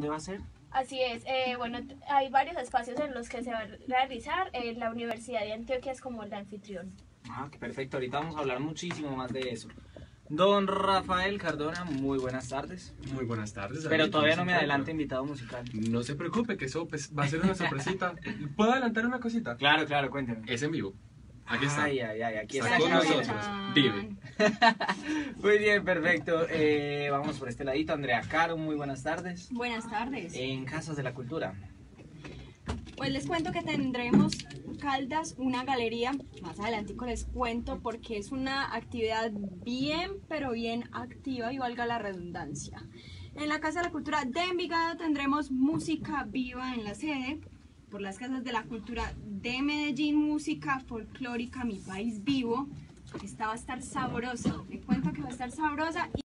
dónde va a ser? Así es, eh, bueno, hay varios espacios en los que se va a realizar. eh, la Universidad de Antioquia es como el anfitrión. Ah, qué perfecto. Ahorita vamos a hablar muchísimo más de eso. Don Rafael Cardona, muy buenas tardes. Muy buenas tardes. Pero David, todavía ¿cómo no me adelante invitado musical. No se preocupe, que eso pues, va a ser una sorpresita. ¿Puedo adelantar una cosita? Claro, claro, cuénteme. Es en vivo. Aquí está. Ay, ay, ay, aquí Está está. con nosotros. Vive. Muy bien, perfecto. Eh, vamos por este ladito. Andrea Caro, muy buenas tardes. Buenas tardes. En Casas de la Cultura. Pues les cuento que tendremos Caldas, una galería. Más adelantico les cuento porque es una actividad bien, pero bien activa y valga la redundancia. En la Casa de la Cultura de Envigado tendremos música viva en la sede. Por las Casas de la Cultura de Medellín, música folclórica Mi País Vivo. Esta va a estar sabrosa. Les cuento que va a estar sabrosa.